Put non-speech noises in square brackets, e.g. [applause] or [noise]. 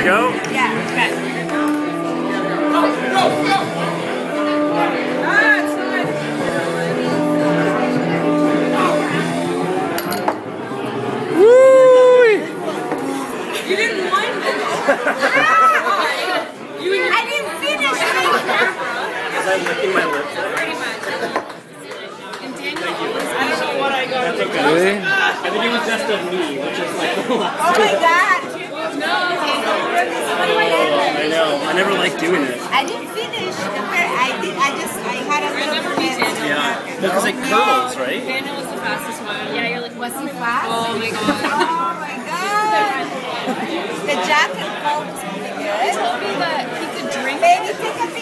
we go. Yeah. Okay. Woo! You didn't mind it. [laughs] you and your I didn't finish. Because I'm licking my lips. pretty much. And Daniel always I don't know what I got. Really? I think it was just of me, which is like the last. [laughs] Oh my god. No. I know. I never like doing it. I didn't finish the part. I did. I just. I had a little Remember me, bit. Daniel? Yeah. Because it curls, right? Daniel was the fastest one. Yeah, you're like, Was he oh fast? [laughs] oh my god. Oh my god. The jacket coat was really He told me that he could drink Baby, take a picture.